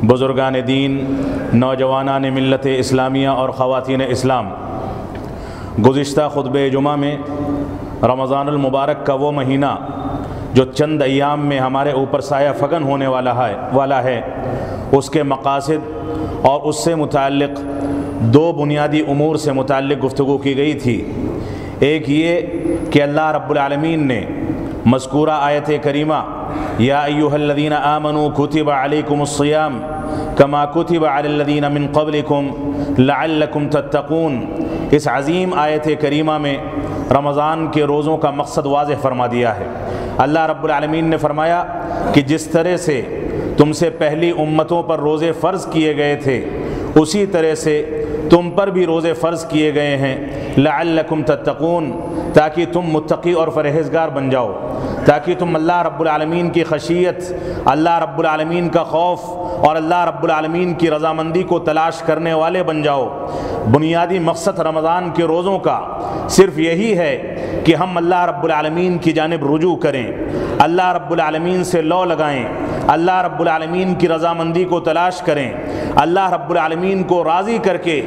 बुज़ुर्गान दीन नौजवान मिलत इस्लामिया और ख़वान इस्लाम। गुज्त ख़ुतब जुमा में रमज़ानमबारक का वो महीना जो चंद अयाम में हमारे ऊपर साया फगन होने वाला है वाला है, उसके मकासद और उससे मुतक़ दो बुनियादी अमूर से मुतक़ गुफ्तु की गई थी। एक ये कि अल्लाह रब्बुलमीन ने मस्कूरा आयत करीमा या अयुहल्लदीन आमनु कुतिब अलैकुमुस्सियाम कमा कुतिब अलल्लदीन मिन क़ब्लिकुम लअल्लकुम तत्तकून इस अजीम आयत करीमा में रमज़ान के रोज़ों का मकसद वाज फरमा दिया है। अल्लाह रब्बुल आलमीन ने फरमाया कि जिस तरह से तुमसे पहली उम्मतों पर रोज़े फ़र्ज़ किए गए थे, उसी तरह से तुम पर भी रोज़े फ़र्ज़ किए गए हैं। लअल्लकुम तत्तकून ताकि तुम मुत्तकी और फरहेजगार बन जाओ। ताकि तुम अल्लाह रब्बुल आलमीन की खशियत, अल्लाह रब्बुल आलमीन का खौफ और अल्लाह रब्बुल आलमीन की रजामंदी को तलाश करने वाले बन जाओ। बुनियादी मकसद रमज़ान के रोज़ों का सिर्फ़ यही है कि हम अल्लाह रब्बुल आलमीन की जानब रुजू करें, अल्लाह रब्बुल आलमीन से लौ लगाएँ, अल्लाह रब्बुल आलमीन की रजामंदी को तलाश करें, अल्लाह रब्बुल आलमीन को राज़ी करके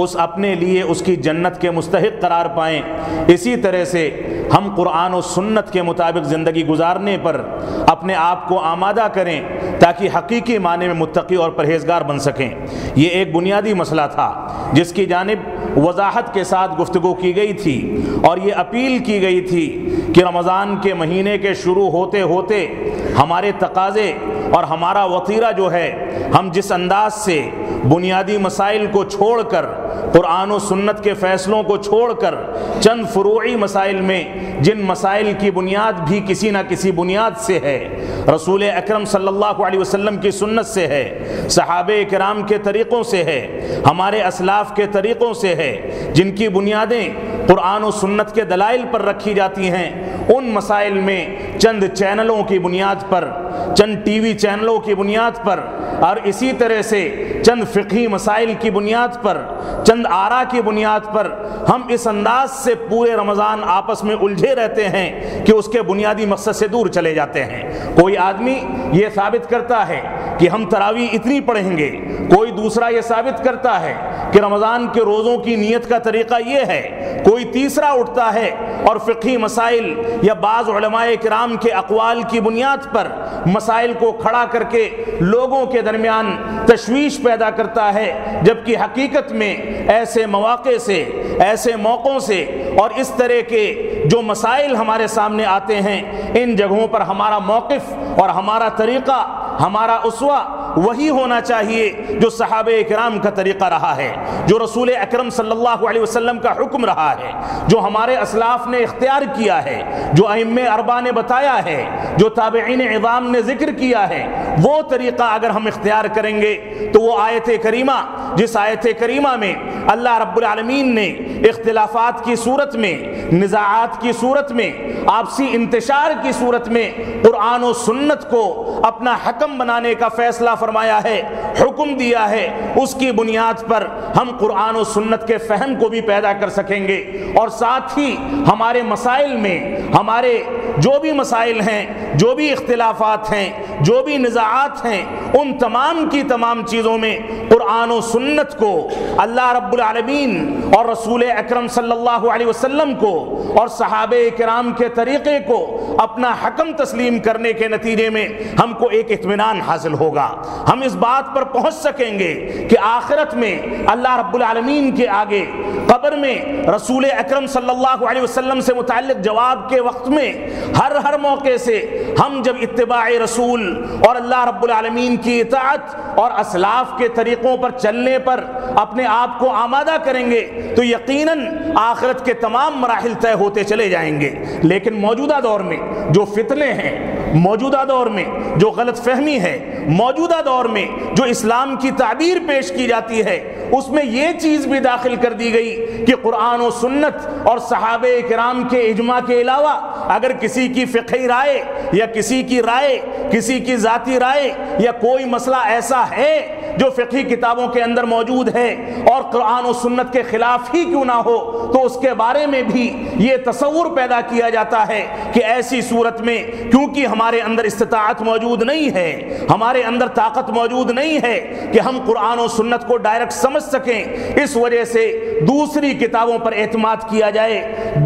उस अपने लिए उसकी जन्नत के मुस्तक करार पाएँ। इसी तरह से हम कुरान और सुन्नत के मुताबिक ज़िंदगी गुजारने पर अपने आप को आमादा करें ताकि हकीकी माने में मुतकी और परहेजगार बन सकें। ये एक बुनियादी मसला था, जिसकी जानब वजाहत के साथ गुफ्तु की गई थी और ये अपील की गई थी कि रमज़ान के महीने के शुरू होते होते हमारे तकाज़े और हमारा वतीरा जो है, हम जिस अंदाज से बुनियादी मसाइल को छोड़कर, कुरान सुन्नत के फ़ैसलों को छोड़कर, चंद फ़रूई मसाइल में जिन मसाइल की बुनियाद भी किसी न किसी बुनियाद से है रसूल अक्रम सल्लल्लाहु वसल्लम की सुन्नत से है, सहाब कराम के तरीक़ों से है, हमारे असलाफ के तरीक़ों से है, जिनकी बुनियादें कुरान और सुन्नत के दलाइल पर रखी जाती हैं, उन मसाइल में चंद चैनलों की बुनियाद पर, चंद टीवी चैनलों की बुनियाद पर, और इसी तरह से चंद फ़िकी मसाइल की बुनियाद पर, चंद आरा की बुनियाद पर, हम इस अंदाज से पूरे रमज़ान आपस में उलझे रहते हैं कि उसके बुनियादी मकसद से दूर चले जाते हैं। कोई आदमी ये साबित करता है कि हम तरावी इतनी पढ़ेंगे, कोई दूसरा ये साबित करता है कि रमज़ान के रोज़ों की नीयत का तरीक़ा ये है, कोई तीसरा उठता है और फ़िकी मसाइल या बाज़ कराम के अकवाल की बुनियाद पर मसाइल को खड़ा करके लोगों के दरमियान तशवीश पैदा करता है, जबकि हकीकत में ऐसे मौक़े से, ऐसे मौक़ों से और इस तरह के जो मसाइल हमारे सामने आते हैं, इन जगहों पर हमारा मौक़ और हमारा तरीक़ा, हमारा उसवा वही होना चाहिए जो सहाब कराम का तरीक़ा रहा है, जो रसूल अक्रम वसल्लम का हुक्म रहा है, जो हमारे असलाफ ने इख्तियार किया है, जो अम अरबा ने बताया है, जो ताबेन इज़ाम ने ज़िक्र किया है वो तरीक़ा अगर हम इख्तियार करेंगे तो वो आयत करीमा, जिस आयत करीमा में अल्लाह रब्बुल ने इख्तलाफात की सूरत में, निज़ात की सूरत में, आपसी इंतशार की सूरत में कुरान और सुन्नत को अपना हकम बनाने का फैसला फरमाया है, हुक्म दिया है, उसकी बुनियाद पर हम कुरान और सुन्नत के फ़हम को भी पैदा कर सकेंगे। और साथ ही हमारे मसाइल में, हमारे जो भी मसाइल हैं, जो भी इख्तलाफात हैं, जो भी निज़ात हैं, उन तमाम की तमाम चीज़ों में कुरान और सुन्नत को, अल्लाह रब्बुल और रसूल अकरम वसल्लम को और सहाब कराम के तरीक़े को अपना हकम तस्लीम करने के नतीजे में हमको एक इतमान हासिल होगा। हम इस बात पर पहुँच सकेंगे कि आखिरत में अल्लाह रब्बुल आलमीन के आगे कब्र में रसूल अकरम अलैहि वसल्लम से मुतल्लिक जवाब के वक्त में हर हर मौके से हम जब इतबा रसूल और अल्लाह रब्लमीन की इतात और असलाफ के तरीक़ों पर चलने पर अपने आप को आमादा करेंगे तो यकीन आखरत के तमाम मराहल तय होते चले जाएँगे। लेकिन मौजूदा दौर में जो फितने हैं मौजूदा दौर में जो गलत फहमी है, मौजूदा दौर में जो इस्लाम की ताबीर पेश की जाती है, उसमें यह चीज़ भी दाखिल कर दी गई कि कुरान और सुन्नत और सहाब कराम के इजमा के अलावा अगर किसी की फ़िकी राय या किसी की राय, किसी की ज़ाती राय या कोई मसला ऐसा है जो फ़िकी किताबों के अंदर मौजूद है और कुरान और सुन्नत के ख़िलाफ़ ही क्यों ना हो तो उसके बारे में भी ये तस्वुर पैदा किया जाता है कि ऐसी सूरत में क्योंकि हमारे अंदर इस्तात मौजूद नहीं है, हमारे अंदर ताकत मौजूद नहीं है कि हम कुरान और सुन्नत को डायरेक्ट समझ सकें। इस वजह से दूसरी किताबों पर एतमाद किया जाए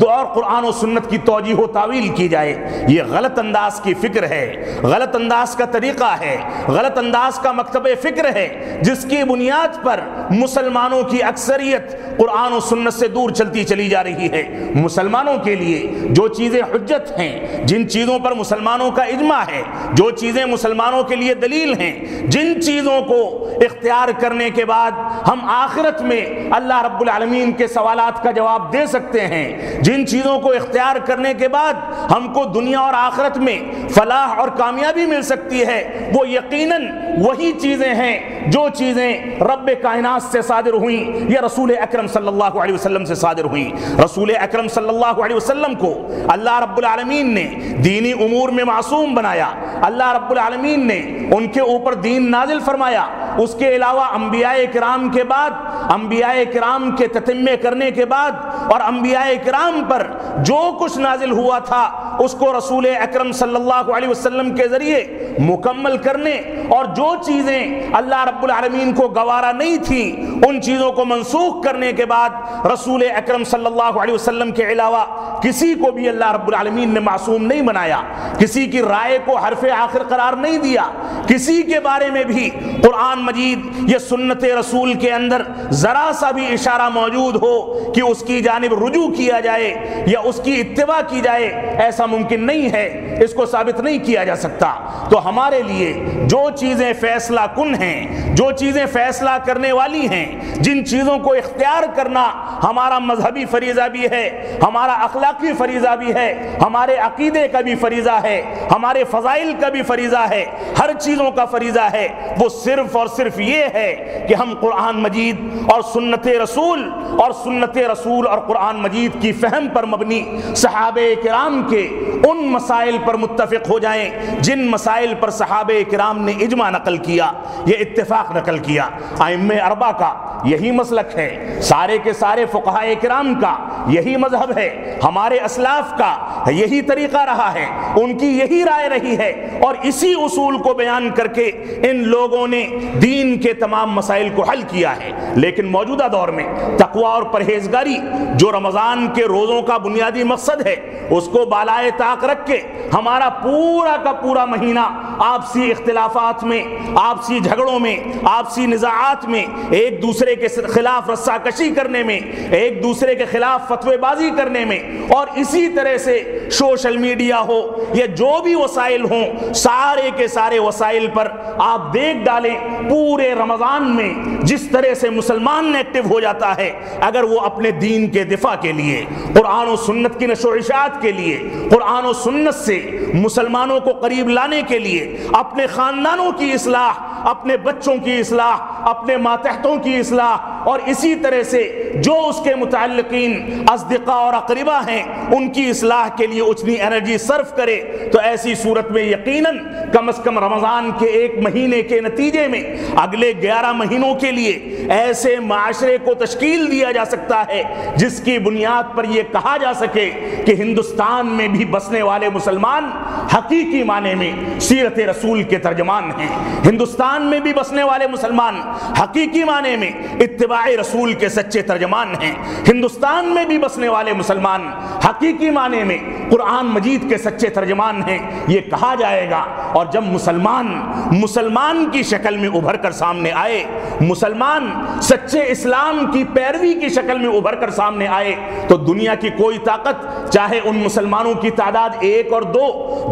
और कुरान और सुन्नत की तोजी तावील की जाए। ये गलत अंदाज की फ़िक्र है, गलत अंदाज का तरीक़ा है, गलत अंदाज का मकतब फ़िक्र है, जिसकी बुनियाद पर मुसलमानों की अक्सरियत कुरान और सुन्नत से दूर चलती चली जा रही है। मुसलमानों के लिए जो चीज़ें हजत हैं, जिन चीज़ों पर मुसलमानों का इजमा है। जो चीज़ें मुसलमानों के लिए दलील हैं, जिन चीज़ों को इख्तियार करने के बाद हम आखिरत में अल्लाह रब्बुल आलमीन के सवालात का जवाब दे सकते हैं। जिन चीज़ों को इख्तियार करने के बाद हमको दुनिया और आखिरत में फलाह और कामयाबी मिल सकती है, वो यकीनन वही चीज़ें हैं, जो चीज़ें रब कायनात से सादिर हुई या रसूल अक्रम सल्लल्लाहु अलैहि वसल्लम से सादिर हुई। रसूल अकरम सल्लल्लाहु अलैहि वसल्लम को अल्लाह रब्बुल आलमीन ने दीनी उमूर में मासूम बनाया। अल्लाह रब्बुल आलमीन ने उनके ऊपर दीन नाजिल फरमाया। उसके अलावा अम्बिया कराम के बाद अम्बिया कराम के ततमे करने के बाद और अम्बिया कराम पर जो कुछ नाजिल हुआ था, उसको रसूल अकरम सल्लल्लाहु अलैहि वसल्लम के ज़रिए मुकम्मल करने और जो चीज़ें अल्लाह रब्बुल आलमीन को गवारा नहीं थी, उन चीज़ों को मनसूख करने के बाद रसूल अकरम सल्लल्लाहु अलैहि वसल्लम के अलावा किसी को भी अल्लाह रब्बुल आलमीन ने मासूम नहीं बनाया। किसी की राय को हरफ आखिर करार नहीं दिया। किसी के बारे में भी कुरान मजीद, ये सुन्नत रसूल के अंदर ज़रा सा भी इशारा मौजूद हो कि उसकी जानब रुजू किया जाए या उसकी इत्तबा की जाए, ऐसा मुमकिन नहीं है। इसको साबित नहीं किया जा सकता। तो हमारे लिए जो चीज़ें फैसला कुन हैं, जो चीज़ें फैसला करने वाली हैं, जिन चीज़ों को इख्तियार करना हमारा मजहबी फरीज़ा भी है, हमारा अखलाकी फरीज़ा भी है, हमारे अकीदे का भी फरीज़ा है हमारे फ़जाइल का भी फरीज़ा है, हर चीज़ों का फरीज़ा है, वो सिर्फ़ और सिर्फ़ ये है कि हम कुरान मजीद और सुन्नत रसूल और सुन्नत रसूल और कुरान मजीद की फ़हम पर मबनी सहाब कराम के उन मसाइल पर मुतफ़ हो जाएँ, जिन मसाइल पर सहाब कराम ने इजमा नकल किया, ये इत्तेफाक नकल किया। आइम अरबा का यही मसलक है, सारे के सारे फ़ुकहा कराम का यही मज़हब है, हमारे असलाफ का यही तरीका रहा है, उनकी यही राय रही है। और इसी उसूल को बयान करके इन लोगों ने दीन के तमाम मसाइल को हल किया है। लेकिन मौजूदा दौर में तकवा और परहेजगारी, जो रमज़ान के रोज़ों का बुनियादी मकसद है, उसको बालाए ताक रख के हमारा पूरा का पूरा महीना आपसी इख्तलाफात में, आपसी झगड़ों में, आपसी निज़ात में, एक दूसरे के खिलाफ रस्साकशी करने में, एक दूसरे के खिलाफ फतवेबाजी करने में और इसी तरह से सोशल मीडिया हो या जो भी वसाइल हों, सारे के सारे वसाइल पर आप देख डालें पूरे रमज़ान में जिस तरह से मुसलमान एक्टिव हो जाता है, अगर वो अपने दीन के दिफा के लिए, कुरान और सुन्नत की नशोशात के लिए, कुरान और सुन्नत से मुसलमानों को करीब लाने के लिए, अपने ख़ानदानों की असलाह अपने बच्चों की असलाह अपने मातहतों की असलाह और इसी तरह से जो उसके मुतलकिन अजदिका और अकरीबा हैं, उनकी असलाह के लिए उतनी एनर्जी सर्व करे तो ऐसी सूरत में यकीनन कम अज कम रमज़ान के एक महीने के नतीजे में, अगले ग्यारह महीनों के लिए ऐसे माशरे को तश्कील दिया जा सकता है, जिसकी बुनियाद पर यह कहा जा सके कि हिंदुस्तान में भी बसने वाले मुसलमान हकीकी माने में सीरत रसूल के तर्जमान हैं। हिंदुस्तान में भी बसने वाले मुसलमान हकीकी माने में इतबा रसूल के सच्चे तर्जमान हैं। हिंदुस्तान में भी बसने वाले मुसलमान हकीकी माने में कुरान मजीद के सच्चे तर्जमान हैं। ये कहा जाएगा, और जब मुसलमान मुसलमान की शक्ल में उभर कर सामने आए, मुसलमान सच्चे इस्लाम की पैरवी की शक्ल में उभर कर सामने आए तो दुनिया की कोई ताकत, चाहे उन मुसलमानों की तादाद एक और दो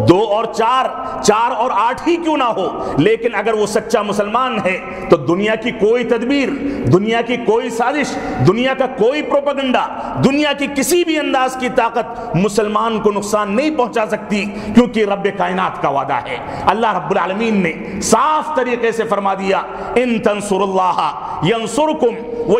दो और चार चार और आठ ही क्यों ना हो, लेकिन अगर वो सच्चा मुसलमान है तो दुनिया की कोई तदबीर, दुनिया की कोई साजिश, दुनिया का कोई प्रोपगंडा, दुनिया की किसी भी अंदाज की ताकत मुसलमान को नुकसान नहीं पहुँचा सकती, क्योंकि रब कायनात का वादा है। अल्लाह रब्बुल आलमीन ने साफ़ तरीके से फरमा दिया, इन तंसुरुल्लाह यंसुरकुम वो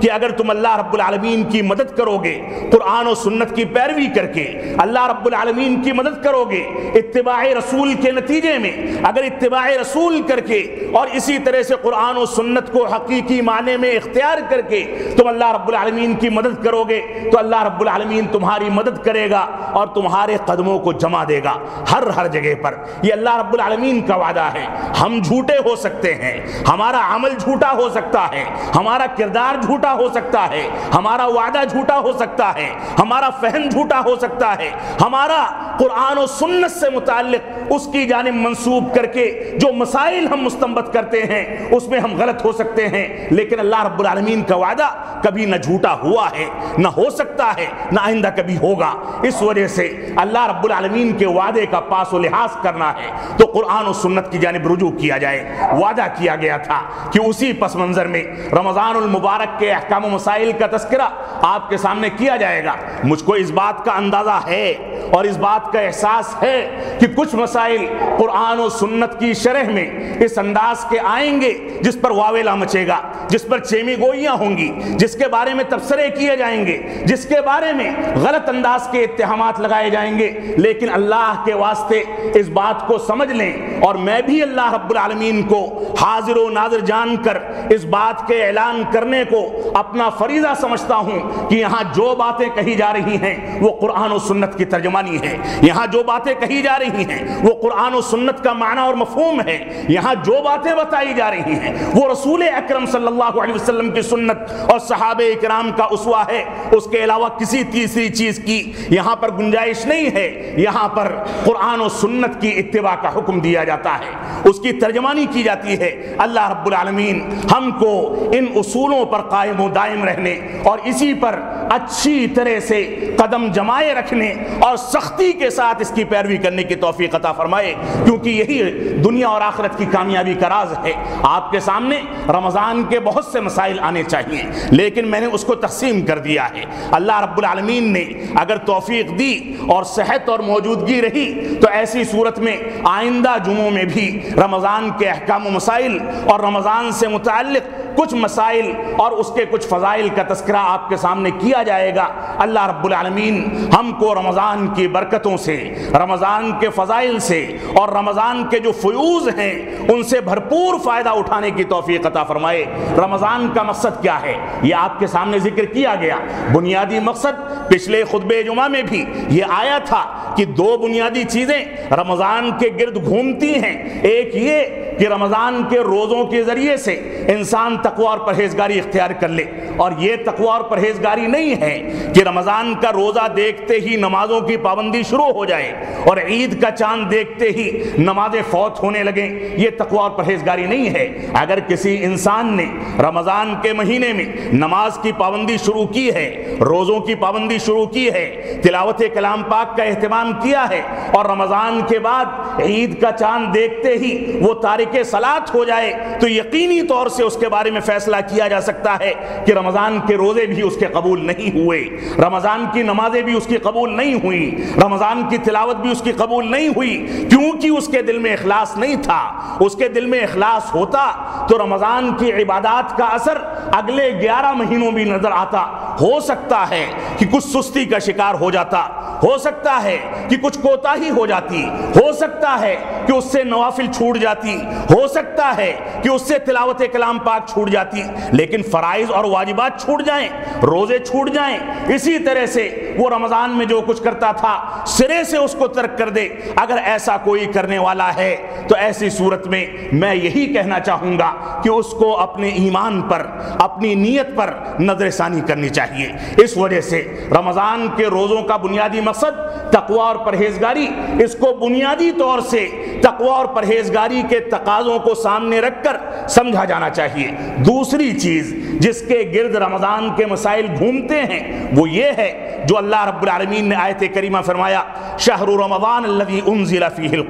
कि अगर तुम अल्लाह आलमीन की मदद करोगे, कुरान और सुन्नत की पैरवी करके, अल्लाह आलमीन की मदद करोगे इत्तिबा रसूल के नतीजे में, अगर इत्तिबा रसूल करके और इसी तरह से कुरान और सुन्नत को हकीकी माने में इख्तियार करके तुम अल्लाह रब्बुल की मदद करोगे तो अल्लाह रब्बुल तुम्हारी मदद करेगा और तुम्हारे कदमों को जमा देगा हर हर जगह पर। यह अल्लाह रब्बुल का वादा है। हम झूठे हो सकते हैं, हमारा अमल झूठा हो सकता है, हमारा किरदार झूठा हो सकता है, हमारा वादा झूठा हो सकता है, हमारा फहम झूठा हो सकता है, हमारा कुरान और सुन्नत से मुतालिक उसकी जानब मंसूब करके जो मसाइल हम मुस्तमत करते हैं, उसमें हम गलत हो सकते हैं। लेकिन अल्लाह आलमीन का वादा, कभी ना झूठा हुआ है, ना हो सकता है, ना आइंदा कभी होगा। इस वजह से अल्लाह रब्बुल के वादे का पास लिहाज करना है। तो कुरान और सुन्नत की जानब रुजू किया जाए। वादा किया गया था कि उसी पस मंज़र में रमज़ान मुबारक के अहकाम मसाइल का तस्करा आपके सामने किया जाएगा। मुझको इस बात का अंदाज़ा है और इस बात का एहसास है कि कुछ मसाइल कुरान और सुन्नत की शरह में इस अंदाज के आएँगे जिस पर वावेला मचेगा, जिस पर चेमी गोइयाँ होंगी, जिसके बारे में तबसरे किए जाएँगे, जिसके बारे में गलत अंदाज के इत्तेहाम लगाए जाएँगे। लेकिन अल्लाह के वास्ते इस बात को समझ लें और मैं भी अल्लाह रब्बुल आलमीन को हाजिर नाजर जानकर इस बात के ऐलान करने को अपना फरीजा समझता हूँ कि यहाँ जो बातें कही जा रही हैं, वो कुरान और सुन्नत की तर्जमानी है। यहाँ जो बातें कही जा रही हैं, वो कुरान और सुन्नत का माना और मफहूम है। यहाँ जो बातें बताई जा रही हैं, वो रसूल अक्रम वसल्लम की सुन्नत और सहाबे कराम का उसवा है। उसके अलावा किसी तीसरी चीज़ की यहाँ पर गुंजाइश नहीं है। यहाँ पर कुरान और सुन्नत की इत्तिबा का हुक्म दिया जाता है। उसकी तर्जमानी की जाती है। अल्लाह रब्बुल आलमीन हमको इन उसूलों पर कायम दायम रहने और इसी पर अच्छी तरह से कदम जमाए रखने और सख्ती के साथ इसकी पैरवी करने की तोफ़ी अता फरमाए, क्योंकि यही दुनिया और आखिरत की कामयाबी का राज है। आपके सामने रमज़ान के बहुत से मसाइल आने चाहिए, लेकिन मैंने उसको तकसीम कर दिया है। अल्लाह रब्बुल आलमीन ने अगर तोफ़ीक दी और सेहत और मौजूदगी रही तो ऐसी सूरत में, आइंदा जुमों में भी रमज़ान के अहकाम मसाइल और रमज़ान से मुतल कुछ मसाइल और उसके कुछ फ़जाइल का तस्करा आपके सामने किया जाएगा। अल्लाह रब्बुल आलमीन हमको रमज़ान की बरकतों से, रमज़ान के फ़जाइल से और रमज़ान के जो फ्यूज़ हैं, उनसे भरपूर फ़ायदा उठाने की तोफ़ी अता फ़रमाए। रमज़ान का मकसद क्या है? ये आपके सामने ज़िक्र किया गया। बुनियादी मकसद पिछले खुतब जुमा में भी ये आया था कि दो बुनियादी चीज़ें रमज़ान के गिर्द घूमती हैं। एक ये कि रमज़ान के रोज़ों के ज़रिए से इंसान तकवा और परहेजगारी इख्तियार कर ले। और ये तकवा और परहेजगारी नहीं है कि रमज़ान का रोज़ा देखते ही नमाजों की पाबंदी शुरू हो जाए और ईद का चाँद देखते ही नमाजें फौत होने लगे। ये तकवा और परहेजगारी नहीं है। अगर किसी इंसान ने रमज़ान के महीने में नमाज़ की पाबंदी शुरू की है, रोज़ों की पाबंदी शुरू की है, तिलावत कलाम पाक का अहतमाम किया है और रमज़ान के बाद ईद का चाँद देखते ही वो तारिक सलात हो जाए तो यकीनी तौर से उसके बारे में फैसला किया जा सकता है कि रमज़ान के रोज़े भी उसके कबूल नहीं हुए। रमज़ान की नमाजें भी उसकी कबूल नहीं हुई। रमज़ान की तिलावत भी उसकी कबूल नहीं हुई। क्योंकि उसके दिल में इखलास नहीं था। उसके दिल में इखलास होता तो रमज़ान की इबादत का असर अगले ग्यारह महीनों भी नज़र आता। हो सकता है कि कुछ सुस्ती का शिकार हो जाता। हो सकता है कि कुछ कोताही हो जाती, हो सकता है कि उससे नवाफिल छूट जाती, हो सकता है कि उससे तिलावत कलाम पाक छूट जाती, लेकिन फ़राइज और वाजिबात छूट जाएँ, रोज़े छूट जाएँ, इसी तरह से वो रमज़ान में जो कुछ करता था, सिरे से उसको तर्क कर दे, अगर ऐसा कोई करने वाला है तो ऐसी सूरत में मैं यही कहना चाहूँगा कि उसको अपने ईमान पर, अपनी नीयत पर नजरसानी करनी चाहिए। इस वजह से रमज़ान के रोज़ों का बुनियादी मकसद तकवा और परहेजगारी इसको बुनियादी तौर से तकवा और परहेजगारी के तकाजों को सामने रखकर समझा जाना चाहिए। दूसरी चीज़ जिसके गिर्द रमज़ान के मसाइल घूमते हैं, वो ये है, जो अल्लाह रब्बुल आलमीन ने आयत करीमा फरमाया, शहरु रमज़ान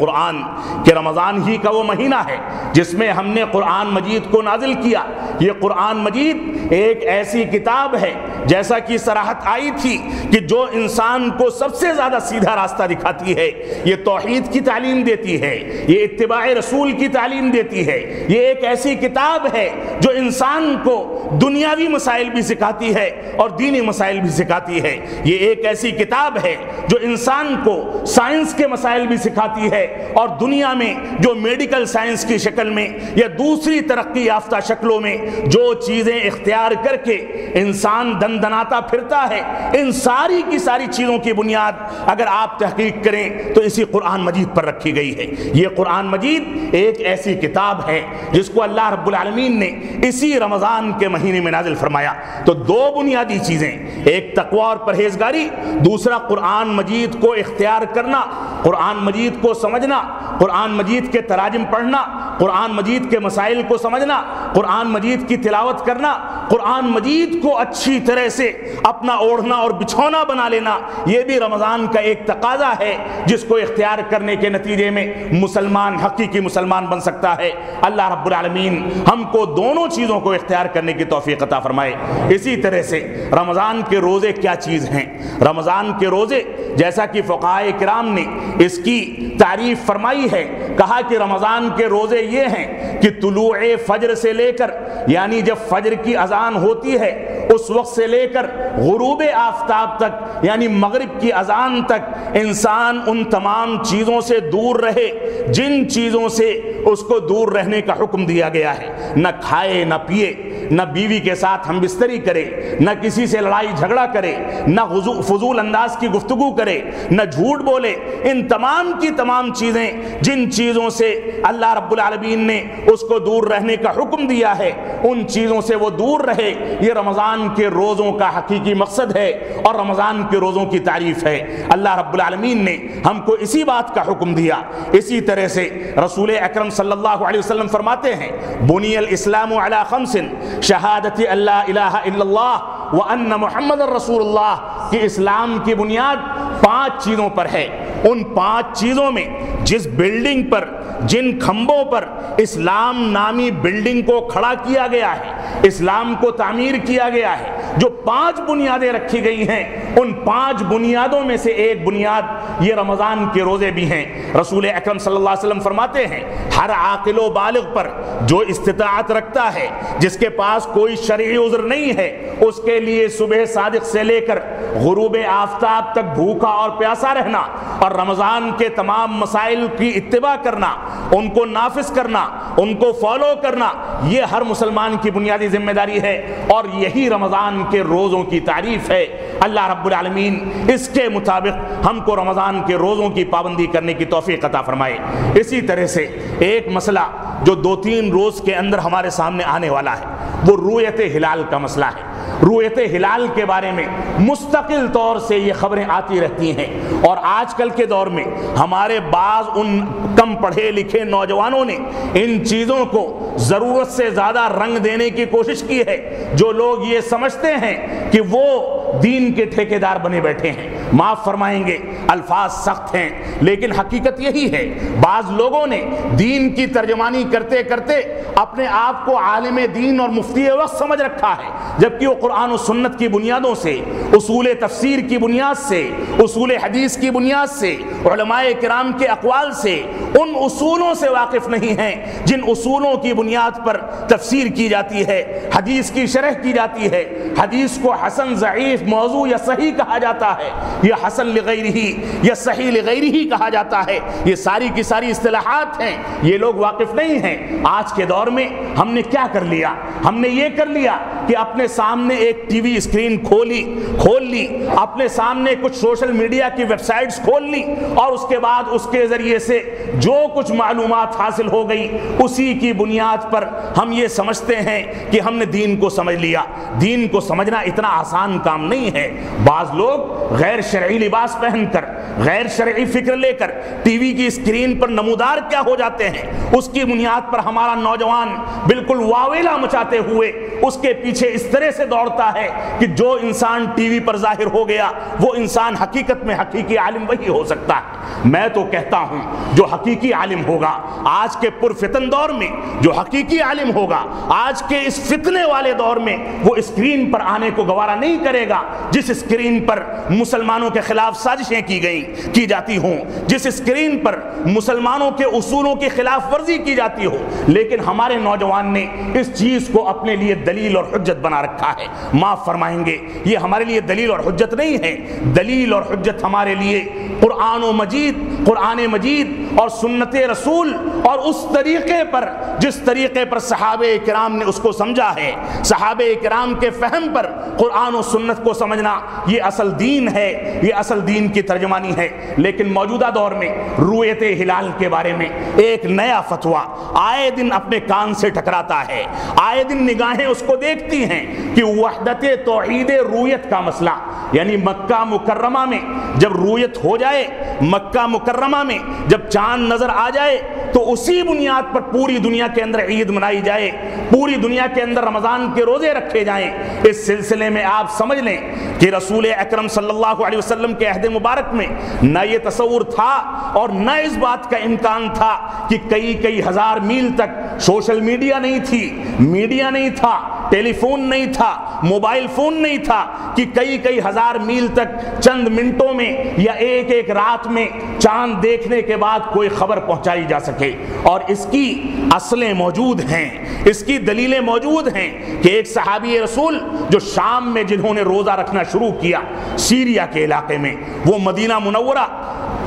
कुरान कि रमज़ान ही का वो महीना है जिसमें हमने कुरान मजीद को नाजिल किया। ये कुरान मजीद एक ऐसी किताब है, जैसा कि सराहत आई थी कि जो इंसान को सबसे ज़्यादा सीधा रास्ता दिखाती है, ये तोहहीद की तालीम देती है। ये इत्तबा रसूल की तालीम देती है। ये एक ऐसी किताब है जो इंसान को दुनियावी मसाइल भी सिखाती है और दीनी मसाइल भी सिखाती है। ये एक ऐसी किताब है जो इंसान को साइंस के मसाइल भी सिखाती है और दुनिया में जो मेडिकल साइंस की शक्ल में या दूसरी तरक्की याफ्ता शक्लों में जो चीज़ें इख्तियार करके इंसान दन दनदनाता फिरता है, इन सारी की सारी चीज़ों की बुनियाद अगर आप तहकीक करें तो इसी कुरान मजीद पर रखी गई है। ये कुरान मजीद एक ऐसी किताब है, जिसको अल्लाह रब्बुल आलमीन ने इसी रमज़ान के महीने में नाजिल फरमाया। तो दो बुनियादी चीज़ें, एक तकवा और परहेजगारी, दूसरा कुरान मजीद को इख्तियार करना, कुरान मजीद को समझना, कुरान मजीद के तराजम पढ़ना, कुरान मजीद के मसाइल को समझना, कुरान मजीद की तिलावत करना, कुरान मजीद को अच्छी तरह से अपना ओढ़ना और बिछौना बना लेना यह भी रमज़ान का एक तकाजा है, जिसको इख्तियार करने के नतीजे में मुसलमान, हकीकी मुसलमान बन सकता है। अल्लाह रब्बुल आलमीन हमको दोनों चीज़ों को इख्तियार करने की तोफ़ी अता फरमाए। इसी तरह से रमज़ान के रोज़े क्या चीज़ हैं? रमज़ान के रोज़े, जैसा कि फ़ुकाए कराम ने इसकी तारीफ़ फरमाई है, कहा कि रमज़ान के रोज़े ये हैं कि तुलु फ़जर से लेकर, यानी जब फ़जर की अजान होती है, उस वक्त से लेकर गुरूब आफ्ताब तक, यानी मगरिब की अजान तक, इंसान उन तमाम चीज़ों से दूर रहे जिन चीज़ों से उसको दूर रहने का हुक्म दिया गया है, न खाए, न पिए न बीवी के साथ हम बिस्तरी करे, न किसी से लड़ाई झगड़ा करे, न फजूल अंदाज की गुफ्तगु करे, न झूठ बोले। इन तमाम की तमाम चीज़ें, जिन चीज़ों से अल्लाह रब्बुल ने उसको दूर रहने का हुक्म दिया है, उन चीज़ों से वो दूर रहे। ये रमज़ान के रोज़ों का हकीकी मकसद है और रमज़ान के रोज़ों की तारीफ़ है। अल्लाह रब्बुल आलमीन ने हमको इसी बात का हुक्म दिया। इसी तरह से रसूल अक्रम सल्लल्लाहु अलैहि वसल्लम फरमाते हैं, बुनियल इस्लाम खमसिन शहादत अल्लाह व अन्न मोहम्मद रसूलुल्लाह। कि इस्लाम की बुनियाद पाँच चीज़ों पर है। उन पाँच चीज़ों में जिस बिल्डिंग पर जिन खंभों पर इस्लाम नामी बिल्डिंग को खड़ा किया गया है, इस्लाम को तामीर किया गया है, जो पाँच बुनियादें रखी गई हैं, उन पाँच बुनियादों में से एक बुनियाद ये रमज़ान के रोज़े भी हैं। रसूल अकरम सल्लल्लाहु अलैहि वसल्लम फरमाते हैं, हर आकिलो बालिग पर जो इस्तात रखता है, जिसके पास कोई शरीय उज़्र नहीं है, उसके लिए सुबह सादिक से लेकर गुरूब आफ्ताब तक भूखा और प्यासा रहना और रमज़ान के तमाम मसाइल की इत्तबा करना उनको नाफिज करना, उनको फॉलो करना, ये हर मुसलमान की बुनियादी ज़िम्मेदारी है। और यही रमज़ान के रोज़ों की तारीफ़ है। अल्लाह आलमीन इसके मुताबिक हमको रमज़ान के रोज़ों की पाबंदी करने की तोफ़ी अता फरमाए। इसी तरह से एक मसला जो दो तीन रोज़ के अंदर हमारे सामने आने वाला है, वो रूयत हिलाल का मसला है। रूयत हिलाल के बारे में मुस्तकिल तौर से ये खबरें आती रहती हैं। और आजकल के दौर में हमारे बाज उन कम पढ़े लिखे नौजवानों ने इन चीज़ों को ज़रूरत से ज़्यादा रंग देने की कोशिश की है। जो लोग ये समझते हैं कि वो दीन के ठेकेदार बने बैठे हैं। माफ़ फरमाएँगे, अल्फाज सख्त हैं, लेकिन हकीकत यही है, बाज लोगों ने दीन की तर्जमानी करते करते अपने आप को आलिम दीन और मुफ्ती वक्त समझ रखा है, जबकि वो कुरान सुन्नत की बुनियादों से, उसूल तफसीर की बुनियाद से, उसूल हदीस की बुनियाद से कराम के अकवाल से, उन उसूलों से वाकिफ नहीं हैं, जिन उसूलों की बुनियाद पर तफसीर की जाती है, हदीस की शरह की जाती है, हदीस को हसन ज़यीफ़ मौजू या सही कहा जाता है। यह हसन लगैर ही या सही लगैर ही कहा जाता है। ये सारी की सारी असलाहत हैं, ये लोग वाकिफ नहीं हैं। आज के दौर में हमने क्या कर लिया? हमने ये कर लिया कि अपने सामने एक टीवी स्क्रीन खोली, खोल ली, अपने सामने कुछ सोशल मीडिया की वेबसाइट्स खोल ली, और उसके बाद उसके ज़रिए से जो कुछ मालूम हासिल हो गई, उसी की बुनियाद पर हम ये समझते हैं कि हमने दीन को समझ लिया। दीन को समझना इतना आसान काम नहीं है। बाज़ लोग गैर शर्य लिबास पहनकर, गैर शर्य फ़िक्र लेकर टीवी की स्क्रीन पर नमूदार क्या हो जाते हैं? उसकी बुनियाद पर हमारा नौजवान बिल्कुल वावेला मचाते हुए उसके पीछे इस तरह से दौड़ता है कि जो इंसान टीवी पर ज़ाहिर हो गया, वो इंसान हकीकत में हकीकी आलिम वही हो सकता है। मैं तो कहता हूँ, जो हकीकी आलिम होगा, आज के पुरफितन दौर में जो हकीकी आलिम होगा, आज के इस फितने वाले दौर में वो स्क्रीन पर आने को गवारा नहीं करेगा, जिस स्क्रीन पर मुसलमानों के खिलाफ साजिशें की गई, की जाती हों, जिस स्क्रीन पर मुसलमानों के उसूलों की खिलाफ वर्जी की जाती हो। लेकिन हमारे नौजवान ने इस चीज़ को अपने लिए दलील और हजत बना रखा है। माफ़ फरमाएँगे, ये हमारे लिए दलील और हजत नहीं है। दलील और हजत हमारे लिए कुरान मजीद कुरान मजीद और सुन्नत रसूल और उस तरीके पर, जिस तरीके पर सहाब कराम ने उसको समझा है। सहाब कराम के फहम पर कुरान सुन्नत को समझना, ये असल दीन है, ये असल दीन की तर्जमानी है। लेकिन मौजूदा दौर में, रूयत हिलाल के बारे में एक नया फतवा आए दिन अपने कान से टकराता है। आए दिन निगाहें उसको देखती हैं कि वहदत तोहीद रूयत का मसला, यानी मक्का मुकर्रमा में जब रूयत हो जाए, मक्का मुकर्रमा में जब चाँद नज़र आ जाए तो उसी बुनियाद पर पूरी दुनिया के अंदर ईद मनाई जाए, पूरी दुनिया के अंदर रमज़ान के रोज़े रखे जाएँ। इस सिलसिले में आप समझ लें कि रसूल अक्रम सल्लल्लाहु के अहद मुबारक में न ये तस्वुर था और न इस बात का इम्कान था कि कई कई हज़ार मील तक सोशल मीडिया नहीं थी, मीडिया नहीं था टेलीफोन नहीं था, मोबाइल फ़ोन नहीं था कि कई कई हज़ार मील तक चंद मिनटों में या एक एक रात में चाँद देखने के बाद कोई खबर पहुंचाई जा सके। और इसकी असलें मौजूद हैं, इसकी दलीलें मौजूद हैं कि एक सहाबी रसूल जो शाम में जिन्होंने रोज़ा रखना शुरू किया सीरिया के इलाके में, वो मदीना मुनवरा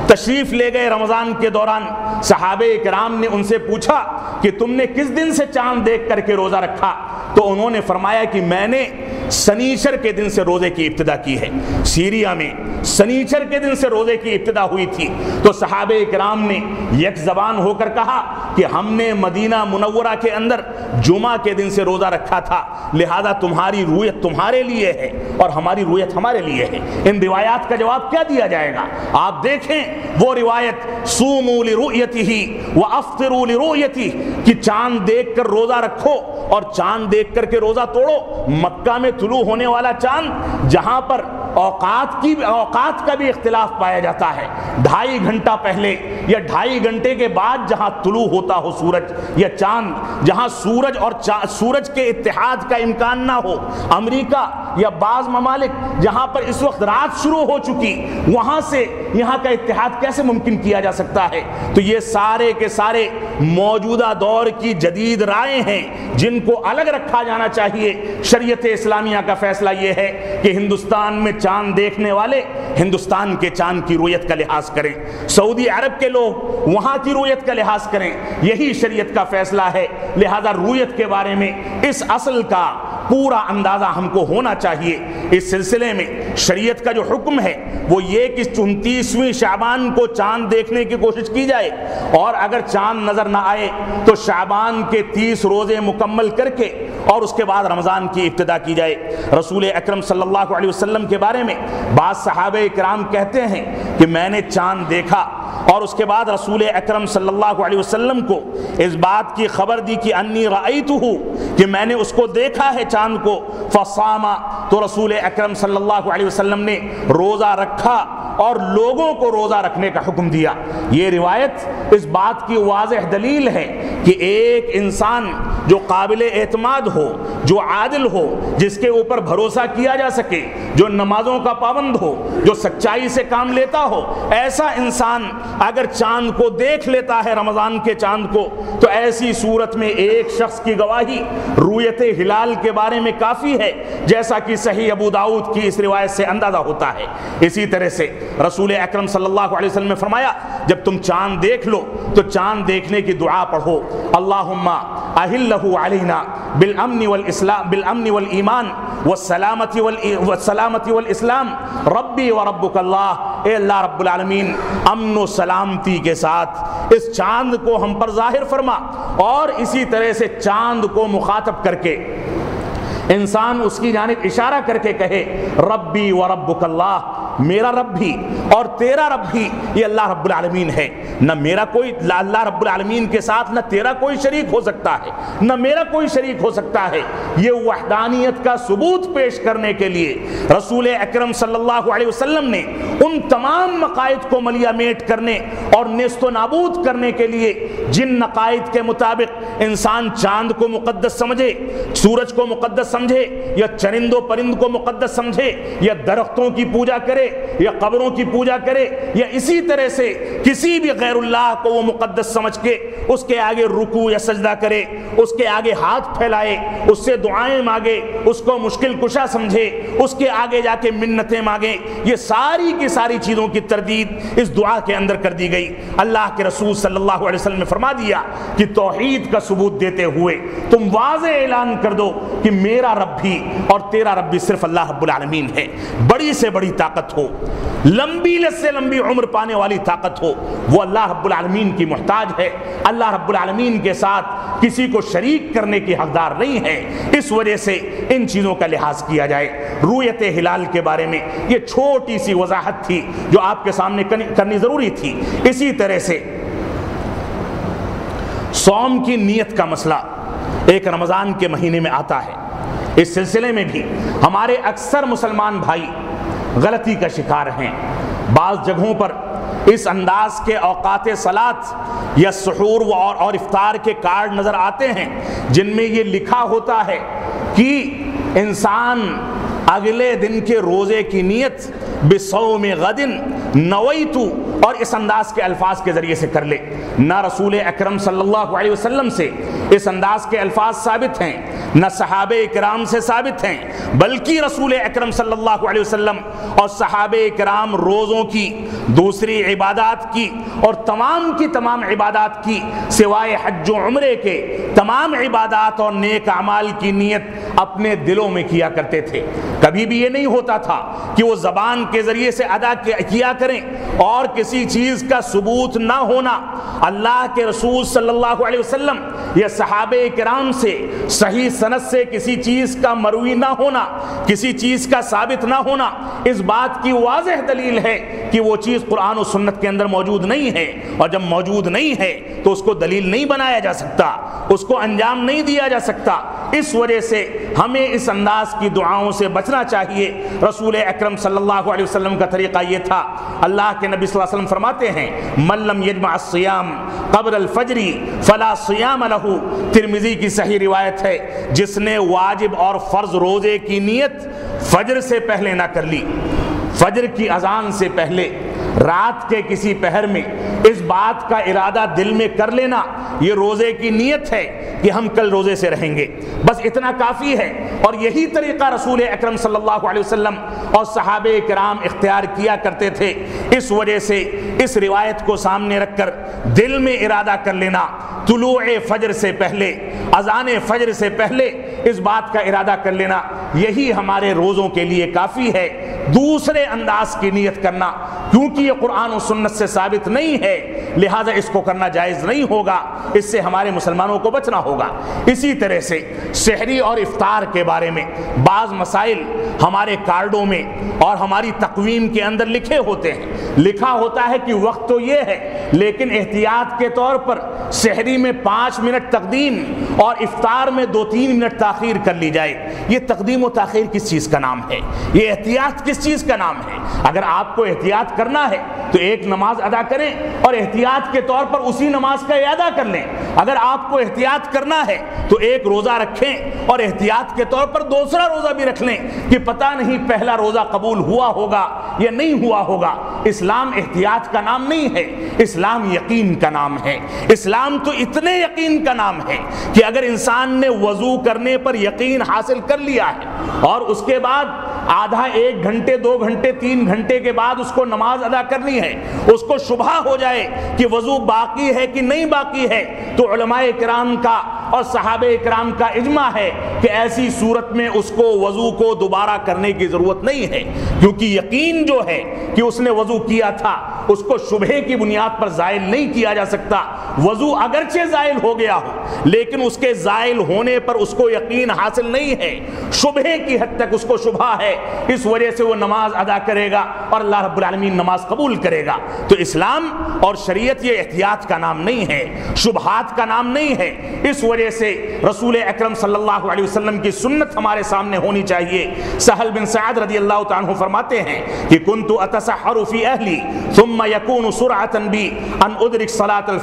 तशरीफ़ ले गए रमज़ान के दौरान। सहाबे कराम ने उनसे पूछा कि तुमने किस दिन से चाँद देख करके रोज़ा रखा? तो उन्होंने फरमाया कि मैंने सनीचर के दिन से रोज़े की इब्तदा की है। सीरिया में सनीचर के दिन से रोज़े की इब्तदा हुई थी। तो सहाब कराम ने यक जबान होकर कहा कि हमने मदीना मुनवरा के अंदर जुमा के दिन से रोज़ा रखा था। लिहाजा तुम्हारी रूयत तुम्हारे लिए है और हमारी रूयत हमारे लिए है। इन रिवायात का जवाब क्या दिया जाएगा? आप देखें वो रिवायत सूमूली रूयती ही व अफ्तरूली रूयती कि चाँद देख कर रोज़ा रखो और चाँद देख करके रोज़ा तोड़ो। मक्का में तुलू होने वाला चाँद, जहाँ पर औकात की, औकात का भी इख्तिलाफ पाया जाता है। ढाई घंटा पहले या ढाई घंटे के बाद जहाँ तुलू होता हो सूरज या चाँद, जहाँ सूरज और सूरज के इतिहाद का इम्कान ना हो, अमेरिका या बाज ममालिक जहाँ पर इस वक्त रात शुरू हो चुकी, वहाँ से यहाँ का इतिहाद कैसे मुमकिन किया जा सकता है? तो ये सारे के सारे मौजूदा दौर की जदीद राय हैं, जिनको अलग रखा जाना चाहिए। शरीयत इस्लामिया का फैसला यह है कि हिंदुस्तान में चाँद देखने वाले हिंदुस्तान के चाँद की रोयत का लिहाज करें। सऊदी अरब के लोग वहाँ की रोयत का लिहाज करें। यही शरीयत का फैसला है। लिहाजा रोयत के बारे में इस असल का पूरा अंदाज़ा हमको होना चाहिए। इस सिलसिले में शरीयत का जो हुक्म है, वो ये कि उनतीसवीं शाबान को चाँद देखने की कोशिश की जाए और अगर चाँद नज़र ना आए तो शाबान के तीस रोज़े मुकम्मल करके और उसके बाद रमज़ान की इब्तदा की जाए। रसूल अक्रम सल्लल्लाहु अलैहि वसल्लम के बारे में बाद सहाब कराम कहते हैं कि मैंने चाँद देखा और उसके बाद रसूल अक्रम वसल्लम को इस बात की खबर दी कि अन्नी तो हूँ कि मैंने उसको देखा है चाँद को। फसामा तो रसूल अक्रम वसल्लम ने रोज़ा रखा और लोगों को रोज़ा रखने का हुक्म दिया। ये रिवायत इस बात की वाज दलील है कि एक इंसान जो काबिल एतमाद हो, जो आदिल हो, जिसके ऊपर भरोसा किया जा सके, जो नमाजों का पाबंद हो, जो सच्चाई से काम लेता हो, ऐसा इंसान अगर चाँद को देख लेता है रमज़ान के चाँद को तो ऐसी सूरत में एक शख्स की गवाही रूयत हिलाल के बारे में काफ़ी है, जैसा कि सही अबू दाऊद की इस रिवायत से अंदाज़ा होता है। इसी तरह से रसूल अक्रम वसल्लम ने फरमाया, जब तुम चाँद देख लो तो चाँद देखने की दुआ पढ़ो। अल्लाहुम्मा अहिल्लहु अलैना बिल अमन वल इस्लाम बिल अमन वल ईमान व सलामती वल व सलामती वल इस्लाम। रब्बी व रब्बुक अल्लाह, ए अल्लाह रब्बुल आलमीन, अमन व सलामती के साथ इस चाँद को हम पर ज़ाहिर फरमा और इसी तरह से चाँद को मुखातब करके, इंसान उसकी जानब इशारा करके कहे, रब्बी व रब्बुक अल्लाह मेरा रब भी और तेरा रब भी, ये अल्लाह रब्बुल है। न मेरा कोई, अल्लाह आलमीन के साथ न तेरा कोई शरीक हो सकता है, न मेरा कोई शरीक हो सकता है। ये वहदानियत का सबूत पेश करने के लिए रसूल अक्रम सल्लल्लाहु ने उन तमाम मकायद को मलिया मेट करने और नस्त नाबूद करने के लिए जिन नकायद के मुताबिक इंसान चाँद को मुकद्दस समझे, सूरज को मुकद्दस समझे, या चरिंदो परिंद को मुकद्दस समझे, या दरख्तों की पूजा करे या कब्रों की पूजा करे, या इसी तरह से किसी भी गैरुल्लाह को वो मुकद्दस समझ के उसके आगे रुकू या सजदा करे, उसके आगे हाथ फैलाए, उससे दुआएँ मांगे, उसको मुश्किल कुशा समझे, उसके आगे जाके मिन्नतें मांगे, ये सारी की सारी चीज़ों की तरदीद इस दुआ के अंदर कर दी गई। अल्लाह के रसूल सल्लल्लाहु अलैहि वसल्लम ने फरमा दिया कि तोहीद का सबूत देते हुए तुम वाज ऐलान कर दो कि मेरा रब भी और तेरा रब भी सिर्फ़ अल्लाह रब्बुल आलमीन है। बड़ी से बड़ी ताकत हो। लंबी से लंबी उम्र पाने वाली ताकत हो। वो अल्लाह रब्बुल आलमीन की मोहताज है। अल्लाह रब्बुल आलमीन के साथ किसी को शरीक करने की हकदार नहीं है। इस वजह से इन चीज़ों का लिहाज किया जाए। रूयत हिलाल के बारे में ये छोटी सी वजाहत थी जो आपके सामने करनी ज़रूरी थी। इसी तरह से सोम की नीयत का मसला एक रमज़ान के महीने में आता है। इस सिलसिले में भी हमारे अक्सर मुसलमान भाई गलती का शिकार हैं। बाज़ जगहों पर इस अंदाज के औकात सलात या सहूर और, और इफ्तार के कार्ड नज़र आते हैं जिनमें ये लिखा होता है कि इंसान अगले दिन के रोज़े की नीयत बिसौ में गदिन नवैतु और इस अंदाज के अल्फाज के ज़रिए से कर ले। ना रसूल अक्रम सल्लल्लाहु अलैहि से इस अंदाज के अल्फाज साबित हैं न सहाब कराम से साबित हैं, बल्कि रसूल अक्रम सल्लल्लाहु और सहाब कराम रोज़ों की, दूसरी इबादत की और तमाम की तमाम इबादत की, सिवाय हज उम्र के, तमाम इबादत और नेक अमाल की नीयत अपने दिलों में किया करते थे। कभी भी ये नहीं होता था कि वो ज़बान के ज़रिए से अदा किया करें और किसी चीज़ का सबूत ना होना। अल्लाह के रसूल सल्लल्लाहु अलैहि वसल्लम, या सहाबे कराम से सही सनत से किसी चीज़ का मरवी ना होना, किसी चीज़ का साबित ना होना, इस बात की वाज दलील है कि वो चीज़ कुरान और सुन्नत के अंदर मौजूद नहीं है। और जब मौजूद नहीं है तो उसको दलील नहीं बनाया जा सकता, उसको अंजाम नहीं दिया जा सकता। इस वजह से हमें इस अंदाज की दुआओं से बचना चाहिए। रसूल अक्रम सल्लल्लाहु का तरीका ये था, अल्लाह के नबी वसल्लम फरमाते हैं मल्लम यजमा सियाम कब्र अलफजरी, फला सियाम तिरमिजी की सही रिवायत है जिसने वाजिब और फ़र्ज़ रोज़े की नीयत फजर से पहले ना कर ली, फजर की अजान से पहले। रात के किसी पहर में इस बात का इरादा दिल में कर लेना, ये रोज़े की नीयत है कि हम कल रोज़े से रहेंगे। बस इतना काफ़ी है। और यही तरीक़ा रसूल अक्रम सल्लल्लाहु अलैहि वसल्लम और सहाब कराम इख्तियार किया करते थे। इस वजह से इस रिवायत को सामने रखकर दिल में इरादा कर लेना। तुलु फजर से पहले, अजान फजर से पहले इस बात का इरादा कर लेना, यही हमारे रोज़ों के लिए काफ़ी है। दूसरे अंदाज की नीयत करना, क्योंकि ये कुरान और सुन्नत से साबित नहीं है, लिहाजा इसको करना जायज़ नहीं होगा, इससे हमारे मुसलमानों को बचना होगा। इसी तरह से शहरी और इफ्तार के बारे में बाज़ मसाइल हमारे कार्डों में और हमारी तकवीम के अंदर लिखे होते हैं। लिखा होता है कि वक्त तो ये है, लेकिन एहतियात के तौर पर शहरी में पाँच मिनट तकदीम और इफ्तार में दो तीन मिनट ताखीर कर ली जाए। ये तकदीम व ताखीर किस चीज़ का नाम है? ये एहतियात किस चीज़ का नाम है? अगर आपको एहतियात करना है तो एक नमाज़ अदा करें और एहतियात के तौर पर उसी नमाज़ का अदा कर लें। अगर आपको एहतियात करना है तो एक रोज़ा रखें और एहतियात के तौर पर दूसरा रोज़ा भी रख लें कि पता नहीं पहला रोज़ा कबूल हुआ होगा या नहीं हुआ होगा। इस्लाम एहतियात का नाम नहीं है, इस्लाम यकीन का नाम है। इस्लाम तो इतने यकीन का नाम है कि अगर इंसान ने वज़ू करने पर यकीन हासिल कर लिया है। और उसके बाद आधा एक घंटे, दो घंटे, तीन घंटे के बाद उसको नमाज़ अदा करनी है। उसको शुभ हो जाए कि वज़ू बाकी है कि नहीं बाकी है तो कराम का और सहाब कराम का इजमा है कि ऐसी सूरत में उसको वज़ू को दोबारा करने की ज़रूरत नहीं है। क्योंकि यकीन जो है कि उसने वज़ू किया था, उसको शुभे की बुनियाद पर जायल नहीं किया जा सकता। वज़ू अगरचे जायल हो गया हो, लेकिन उसके जायल होने पर उसको यकीन हासिल नहीं है। शुभे की हद तक उसको शुभा है। इस वजह से वो नमाज़ अदा करेगा और अल्लाह रब्बुल आलमीन नमाज़ कबूल करेगा। तो इस्लाम और शरीयत ये एहतियात का नाम नहीं है शुभात का नाम नहीं है। इस वजह से रसूल अकरम वसल्लम की सुन्नत हमारे सामने होनी चाहिए। सहल बिन सैद रदी अल्लाह तआला फरमाते हैं कि, कुंतु अतसहरु फ़ी अहली, सुम्मा यकूनु सुरअतन बी अन उदरिक सलात अल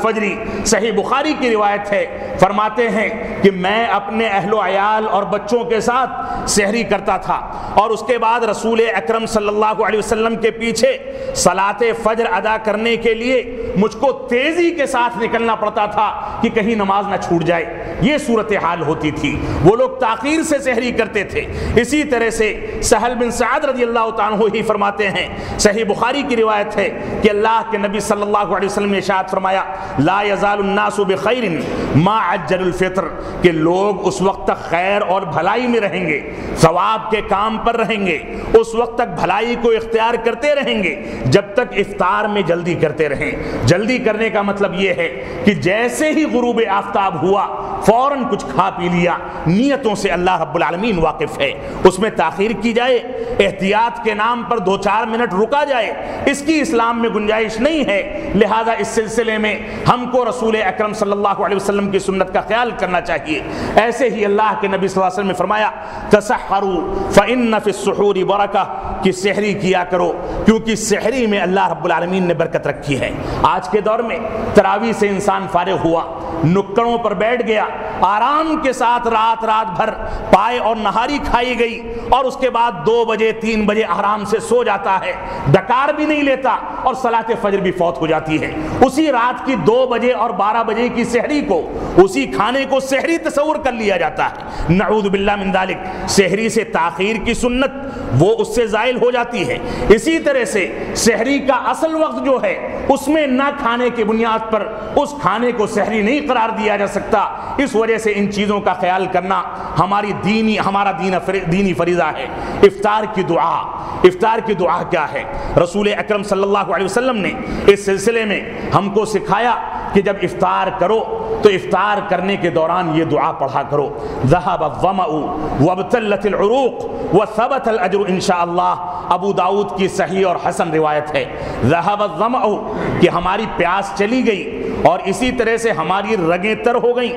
सही बुखारी की रिवायत है। फरमाते हैं कि, मैं अपने अहलो अयाल और बच्चों के साथ सहरी करता था। और उसके बाद रसूल अकरम सल्लल्लाहु के पीछे सलात फजर अदा करने के लिए मुझको तेज़ी के साथ निकलना पड़ता था कि कहीं नमाज़ ना छूट जाए। ये सूरत हाल होती थी। वो लोग ताखीर से सहरी करते थे। इसी तरह से सहल बिन सद रज़ी अल्लाह ही फरमाते हैं, सही बुखारी की रिवायत है कि अल्लाह के नबी सल्लल्लाहु अलैहि वसल्लम ने शायद फरमाया, ला यजालन्नासु बिखैरिन मा अज्जलुल फित्र लोग उस वक्त तक खैर और भलाई में रहेंगे, सवाब के काम पर रहेंगे, उस वक्त तक भलाई को इख्तियार करते रहेंगे, जब तक इफ्तार में जल्दी करते रहें। जल्दी करने का मतलब यह है कि जैसे ही गुरूब आफ्ताब हुआ, फ़ौरन कुछ खा पी लिया, नीयतों से अल्लाह रब्बुल आलमीन वाकिफ है। उसमें ताखिर की जाए, एहतियात के नाम पर दो चार मिनट रुका जाए, इसकी इस्लाम में गुंजाइश नहीं है। लिहाजा इस सिलसिले में हमको रसूल अकरम सल्लल्लाहु अलैहि वसल्लम की सुन्नत का ख्याल करना चाहिए। ऐसे ही अल्लाह के नबी वसल्लम ने फरमाया तसहरू फ़िन फ़िसहूरी बरका, कि सहरी किया करो, क्योंकि सहरी में अल्लाह रब्बुल आलमीन ने बरकत रखी है। आज के दौर में तरावी से इंसान फारिग हुआ, नुक्कड़ों पर बैठ गया, आराम के साथ रात रात भर पाए और नहारी खाई गई और उसके बाद दो बजे, तीन बजे आराम से सो जाता है। डकार भी नहीं लेता और सलात फजर भी फौत हो जाती है। उसी रात की दो बजे और बारह बजे की सहरी को, उसी खाने को सहरी तस्वुर कर लिया जाता है। नऊद सहरी से ताखीर की सुन्नत, वो उससे जायल हो जाती है। इसी तरह से सहरी का असल वक्त जो है, उसमें ना खाने की बुनियाद पर उस खाने को सहरी नहीं करार दिया जा सकता। इस वजह से इन चीज़ों का ख्याल करना, हमारी दीनी, हमारा दीन दीनी फरीज़ा है। इफ्तार की दुआ। इफ्तार की दुआ क्या है? रसूल अकरम वसल्लम ने इस सिलसिले में हमको सिखाया कि जब इफ्तार करो तो इफ्तार करने के दौरान ये दुआ पढ़ा करो। जहब व सबत अजर इन अबू दाऊद की सही और हसन रिवायत है। जहब कि हमारी प्यास चली गई और इसी तरह से हमारी रगें तर हो गई।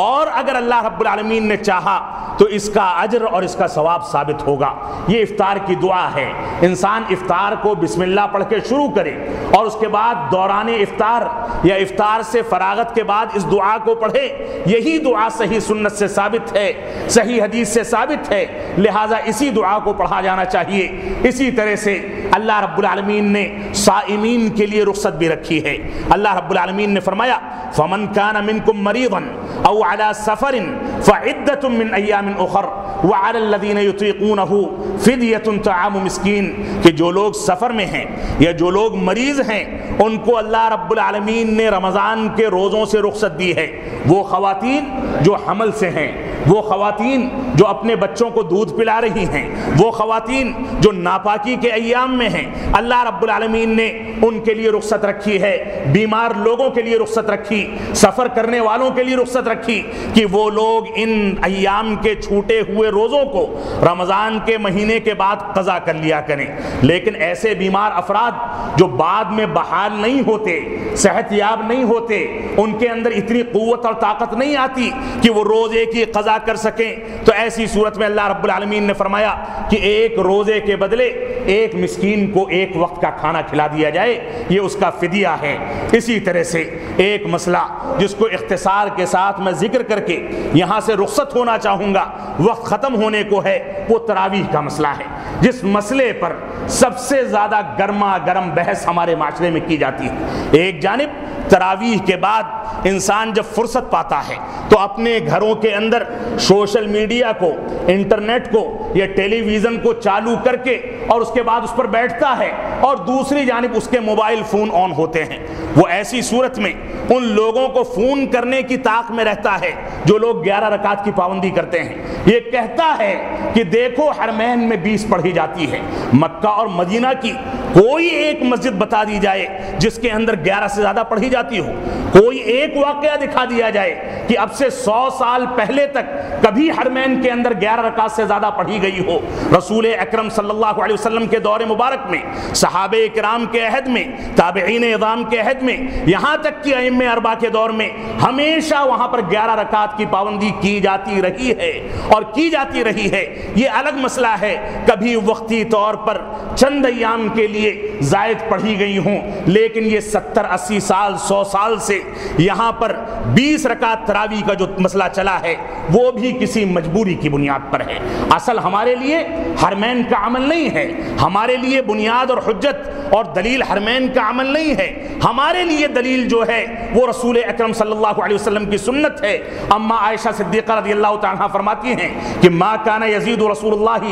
और अगर अल्लाह रब्बुल आलमीन ने चाहा तो इसका अजर और इसका सवाब साबित होगा। ये इफ्तार की दुआ है। इंसान इफ्तार को बिस्मिल्लाह पढ़ के शुरू करे और उसके बाद दौरान इफ्तार या इफ्तार से फरागत के बाद इस दुआ को पढ़े। यही दुआ सही सुन्नत से साबित है, सही हदीस से साबित है। लिहाजा इसी दुआ को पढ़ा जाना चाहिए। इसी तरह से अल्लाह रब्बुल आलमीन ने साइमीन के लिए रुख्सत भी रखी है। अल्लाह रब्बुल आलमीन ने फरमाया फमन कान मिनकुम मरीदन औ अला सफरिन फ़इद्दतुम मिन अय्यामिन उखर व अला अलल्लज़ीन युतीकूनहु फ़िदयतुन तआम मिस्कीन कि जो लोग सफ़र में हैं या जो लोग मरीज़ हैं उनको अल्लाह रब्बुल आलमीन ने रमज़ान के रोज़ों से रुख्सत दी है वो ख़वातीन जो हमल से हैं वो खवातीन जो अपने बच्चों को दूध पिला रही हैं, वो खवातीन जो नापाकी के अयाम में हैं, अल्लाह रब्बुल आलमीन ने उनके लिए रुख्सत रखी है, बीमार लोगों के लिए रुख्सत रखी, सफ़र करने वालों के लिए रुख्सत रखी कि वो लोग इन अयाम के छूटे हुए रोज़ों को रमज़ान के महीने के बाद कज़ा कर लिया करें। लेकिन ऐसे बीमार अफराद जो बाद में बहाल नहीं होते सेहत याब नहीं होते, उनके अंदर इतनी क़वत और ताकत नहीं आती कि वो रोज़े की कज़ा कर सकें। तो ऐसी सूरत में अल्लाह रब्बुल आलमीन ने फरमाया कि एक रोज़े के बदले एक मिस्कीन को एक वक्त का खाना खिला दिया जाए, ये उसका फिदिया है। इसी तरह से एक मसला जिसको इख्तसार के साथ मैं ज़िक्र करके यहाँ से रुख्सत होना चाहूँगा, वक्त ख़त्म होने को है, वो तरावीह का मसला है। जिस मसले पर सबसे ज़्यादा गर्मा गर्म बहस हमारे माशरे में की जाती है। एक जानब, तरावीह के बाद इंसान जब फुर्सत पाता है तो अपने घरों के अंदर सोशल मीडिया को, इंटरनेट को, या टेलीविज़न को चालू करके और उसके बाद उस पर बैठता है और दूसरी जानब उसके मोबाइल फ़ोन ऑन होते हैं। वो ऐसी सूरत में उन लोगों को फ़ोन करने की ताक में रहता है जो लोग ग्यारह रकात की पाबंदी करते हैं। ये कहता है कि देखो हरमैन में बीस पढ़ी जाती है। मक्का और मदीना की कोई एक मस्जिद बता दी जाए जिसके अंदर ग्यारह से ज़्यादा पढ़ी जाती हो। कोई एक वाकया दिखा दिया जाए कि अब से सौ साल पहले तक कभी हरमैन के अंदर ग्यारह रकात से ज़्यादा पढ़ी गई हो। रसूल अक्रम वसल्लम के दौर मुबारक में, सहाब कराम के अहद में ताबीन इज़ाम के अहद में, यहाँ तक कि अम अरबा के दौर में हमेशा वहाँ पर ग्यारह रकात की पाबंदी की जाती रही है और की जाती रही है, ये अलग मसला है। कभी वक्ती तौर पर चंद अयाम के लिए जायद पढ़ी गई हों, लेकिन ये सत्तर, अस्सी साल, सौ साल से यहाँ पर बीस रकात तरावी का जो मसला चला है वो भी किसी मजबूरी की बुनियाद पर है। असल हमारे लिए हरमैन का अमल नहीं है। हमारे लिए बुनियाद और हजत और दलील हरमैन का अमल नहीं है। हमारे लिए दलील जो है, वो रसूल अकरम सल्लल्लाहु की सुन्नत है। अम्मा आयशा सिद्दीक़ा तआला फरमाती हैं कि मा काना यजीद रसूलुल्लाह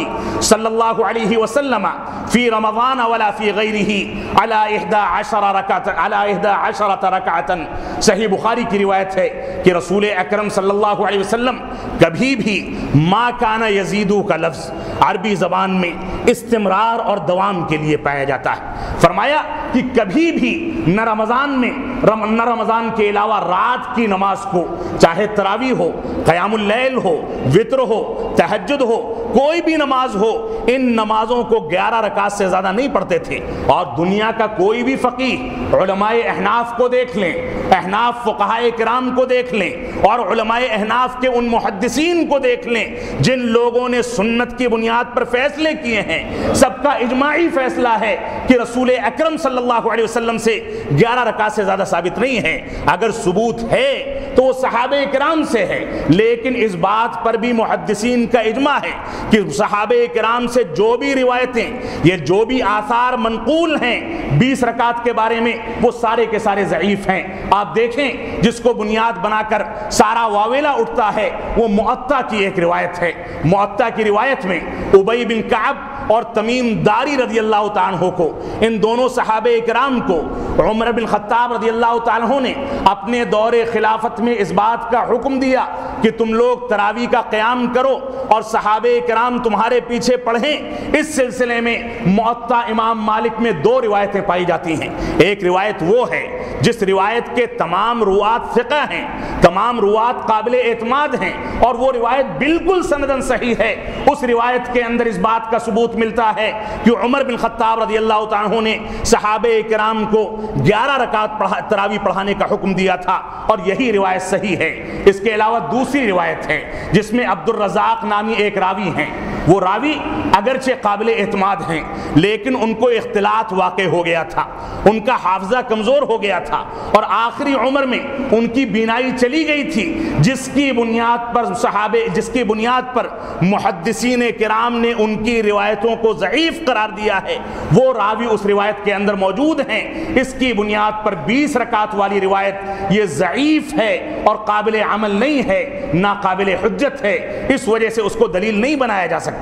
सल्लल्लाहु अलैहि वसल्लम फ़ी रमज़ान वला फ़ी गैरिही अला इहदा अशरा रकात अला इहदा अशरत सही बुखारी की रिवायत है कि रसूल अकरम सल्लल्लाहु अलैहि वसल्लम कभी भी माँ काना यजीदू का लफ्ज़ अरबी ज़बान में इस्तेमरार और दवाम के लिए पाया जाता है। फरमाया कि कभी भी न रमज़ान में रम, न रमज़ान के अलावा रात की नमाज़ को चाहे तरावी हो क़यामुल्लैल हो वित्र हो तहजद हो कोई भी नमाज़ हो इन नमाजों को ग्यारह रकात से ज़्यादा नहीं पढ़ते थे। और दुनिया का कोई भी फ़कीह अहनाफ को देख लें अहनाफ फ़ुकाए कराम को देख लें और अहनाफ के उन मुहदसिन को देख लें जिन लोगों ने सुन्नत की बुनियाद पर फैसले किए हैं। सबका इजमाही फैसला है कि रसूल अकरम सल्लल्लाहु अलैहि वसल्लम से ग्यारह रकात से ज़्यादा साबित नहीं है। अगर सबूत है तो वो सहाब कराम से है। लेकिन इस बात पर भी मुहदसिन का इजमा है कि सहाब कराम से जो भी रिवायतें, ये जो भी आसार मनकूल हैं, बीस रकात के बारे में, वो सारे के सारे ज़यीफ़ हैं। आप देखें, जिसको बुनियाद बनाकर सारा वावेला उठता है, वो मुअत्ता की एक रिवायत है। मुअत्ता की रिवायत में उबई बिन काब और तमीम दारी रदी अल्लाह को, इन दोनों सहाब कराम को, उमर बिन ख़त्ताब रदी अल्लाह तहों ने अपने दौर खिलाफत में इस बात का हुक्म दिया कि तुम लोग तरावी का क्याम करो और सहाब कराम तुम्हारे पीछे पढ़ें। इस सिलसिले में मुअत्ता इमाम मालिक में दो रिवायतें पाई जाती हैं। एक रिवायत वो है, जिस रिवायत के तमाम रुआत फ़िका हैं, तमाम रुआत काबिल एतमाद हैं और वो रिवायत बिल्कुल सनदन सही है। उस रिवायत के अंदर इस बात का सबूत मिलता है कि उमर बिन खत्ताब रदी अल्लाह ने सहाब कराम को ग्यारह रकात पढ़ा, तरावी पढ़ाने का हुक्म दिया था और यही रिवायत सही है। इसके अलावा दूसरी रिवायत है जिसमें अब्दुल रजाक नामी एक रावी हैं। वो रावी अगरचे काबिल एतमाद हैं, लेकिन उनको इख्तलात वाक़ हो गया था। उनका हाफजा कमज़ोर हो गया था और आखिरी उम्र में उनकी बीनाई चली गई थी, जिसकी बुनियाद पर सहाबे, जिसकी बुनियाद पर मुहदसिन कराम ने उनकी रिवायतों को ज़यीफ़ करार दिया है। वो रावी उस रिवायत के अंदर मौजूद हैं। इसकी बुनियाद पर बीस रकात वाली रिवायत ये ज़यीफ़ है और काबिल अमल नहीं है, नाकाबिल हजत है। इस वजह से उसको दलील नहीं बनाया जा सकता।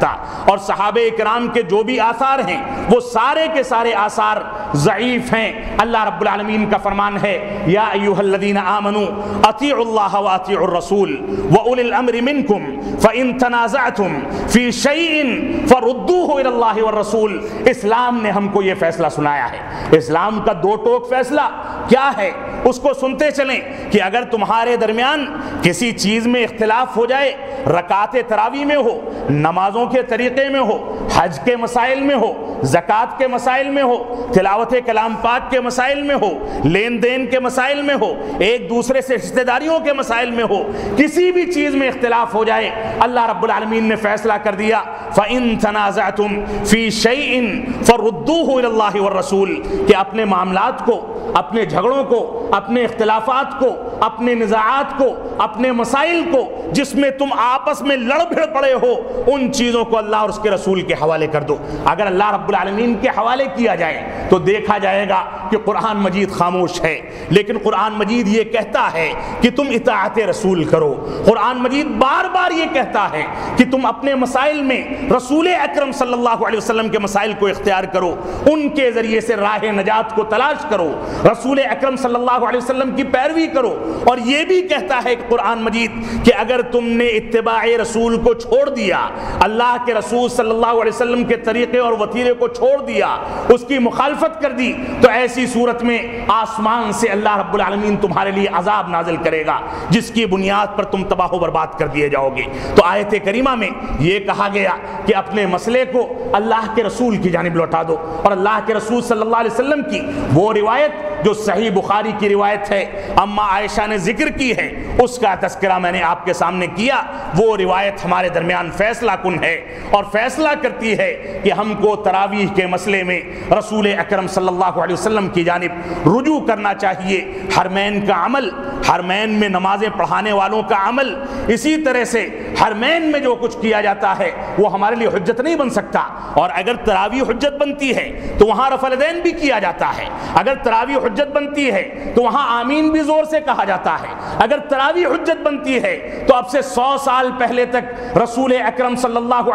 और सहाब कराम के जो भी आसार हैं, वो सारे के सारे आसार ज़यीफ़ हैं। अल्लाह रब्बुल आलमीन का फरमान है, या अय्युहल्लज़ीना आमनू, अतीउल्लाह व अतीउर रसूल, व उलिल अम्रि मिनकुम फ़िन तनाज़ा तुम फ़ी शईन रसूल। इस्लाम ने हमको ये फैसला सुनाया है। इस्लाम का दो टोक फैसला क्या है? उसको सुनते चलें कि अगर तुम्हारे दरमियान किसी चीज़ में इख्तलाफ हो जाए, रकात तरावी में हो, नमाजों के तरीक़े में हो, हज के मसाइल में हो, ज़क़़त के मसाइल में हो तिलावत कलाम पाक के मसाइल में हो लेन देन के मसाइल में हो, एक दूसरे से रिश्तेदारियों के मसाइल में हो, किसी भी चीज़ में इख्तलाफ हो जाए, अल्लाह रब्बुल आलमीन ने फैसला कर दिया फ़िन तनाज़ा तुम फ़ी शईन फ़रुद्दू रसूल, के अपने मामलात को अपने झगड़ों को अपने इख्तलाफात को अपने निज़ात को, अपने मसाइल को, जिसमें तुम आपस में लड़ भिड़ पड़े हो, उन चीज़ों को अल्लाह और उसके रसूल के हवाले कर दो। अगर अल्लाह रब्बुल आलमीन के हवाले किया जाए तो देखा जाएगा कि कुरान मजीद खामोश है। लेकिन कुरान मजीद ये कहता है कि तुम इतात रसूल करो। कुरान मजीद बार बार ये कहता है कि तुम अपने मसाइल में रसूल अक्रम सल्लल्लाहु अलैहि वसल्लम के मसाइल को इख्तियार करो। उनके ज़रिए से राह नजात को तलाश करो। रसूल अक्रम सल्लल्लाहु अलैहि वसल्लम की पैरवी करो। और ये भी कहता है कुरान मजीद कि अगर तुमने इतबा रसूल को छोड़ दिया, अल्लाह के रसूल सल्लल्लाहु अलैहि वसल्लम के तरीके और वतीरे को छोड़ दिया, उसकी मुखालफत कर दी तो ऐसी सूरत में आसमान से अल्लाह रब्बुल तुम्हारे लिए अजाब नाजिल करेगा, जिसकी बुनियाद पर तुम तबाह बर्बाद कर दिए जाओगे। तो आयत करीमा में यह कहा गया कि अपने मसले को अल्लाह के रसूल की जानब लौटा दो और अल्लाह के रसूल अलैहि वसल्लम की वो रिवायत जो सही बुखारी की रिवायत है, अम्मा आयशा ने ज़िक्र की है, उसका तस्करा मैंने आपके सामने किया। वो रिवायत हमारे दरमियान फैसला कुन है और फैसला करती है कि हमको तरावीह के मसले में रसूल अक्रम अलैहि की जानब रुजू करना चाहिए। हरमैन का अमल हरमैन में नमाजें पढ़ाने वालों का अमल, इसी तरह से हरमैन में जो कुछ किया जाता है, वो हमारे लिए हजत नहीं बन सकता। और अगर तरावी हजत बनती है तो वहाँ रफलदैन भी किया जाता है। अगर तरावी हजत बनती है तो वहाँ आमीन भी ज़ोर से कहा जाता है। अगर तरावी हजत बनती है तो अब से सौ साल पहले तक रसूल अकरम सल्लल्लाहु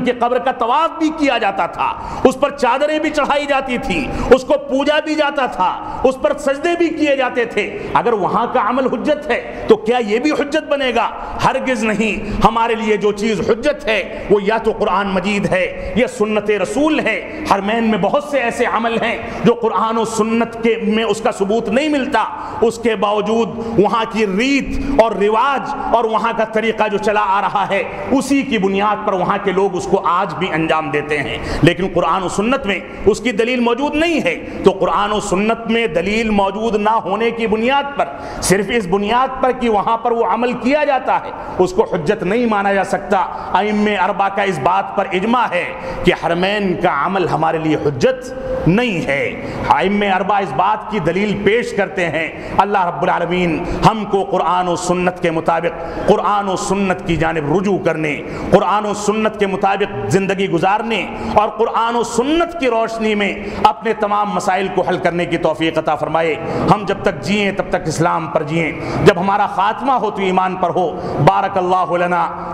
की कब्र का तवाफ भी किया जाता था। उस पर चादरें भी चढ़ाई जाती थी, उसको पूजा भी जाता था, उस पर सजदे भी किए जाते थे। अगर वहाँ का अमल हुज्जत है तो क्या यह भी हुज्जत बनेगा? हरगिज नहीं। हमारे लिए जो चीज़ हजत है, वो या तो कुरान मजीद है, या सुन्नत रसूल है। हरमैन में बहुत से ऐसे अमल हैं, जो कुरान और सुन्नत के में उसका सबूत नहीं मिलता, उसके बावजूद वहाँ की रीत और रिवाज और वहाँ का तरीका जो चला आ रहा है, उसी की बुनियाद पर वहाँ के लोग उसको आज भी अंजाम देते हैं। लेकिन कुरान और सुन्नत में उसकी दलील मौजूद नहीं है। तो कुरान और सुन्नत में दलील मौजूद ना होने की बुनियाद पर, सिर्फ़ इस बुनियाद पर कि वहाँ पर वो अमल किया जाता है, उसको हजत नहीं माना जा सकता। अम अरबा का इस बात पर इजमा है कि हरमैन का अमल हमारे लिए हजत नहीं है। अम अरबा इस बात की दलील पेश करते हैं। अल्लाह रब्बुल आलमीन हमको कुरान और सुन्नत के मुताबिक, कुरान और सुन्नत की जानब रुजू करने, कुरान और सुन्नत के मुताबिक ज़िंदगी गुजारने और कुरान और सुन्नत की रोशनी में अपने तमाम मसाइल को हल करने की तोफ़ी अता फरमाए। हम जब तक जिए, तब तक इस्लाम पर जिए। जब हमारा खात्मा हो तो ईमान पर हो। बारक अल्लाह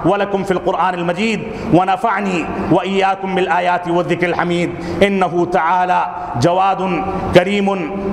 वलकुम फ़िल क़ुरान मजीद व नफ़ानी व ईयाकुम आयाति व ज़िक्र हमीद। इन्नहु तआला जवादुन